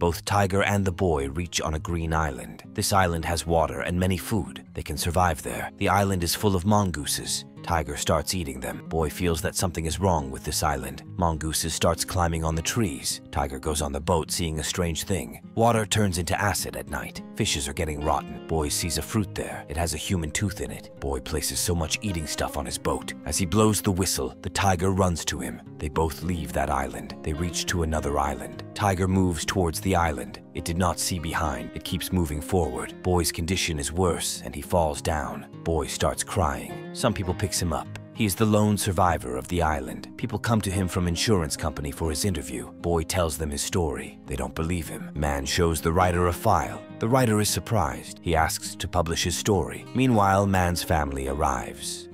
Both Tiger and the boy reach on a green island. This island has water and many food. They can survive there. The island is full of mongooses. Tiger starts eating them. Boy feels that something is wrong with this island. Mongooses starts climbing on the trees. Tiger goes on the boat seeing a strange thing. Water turns into acid at night. Fishes are getting rotten. Boy sees a fruit there. It has a human tooth in it. Boy places so much eating stuff on his boat. As he blows the whistle, the tiger runs to him. They both leave that island. They reach to another island. Tiger moves towards the island. It did not see behind. It keeps moving forward. Boy's condition is worse and he falls down. Boy starts crying. Some people picks him up. He is the lone survivor of the island. People come to him from insurance company for his interview. Boy tells them his story. They don't believe him. Man shows the writer a file. The writer is surprised. He asks to publish his story. Meanwhile, Man's family arrives.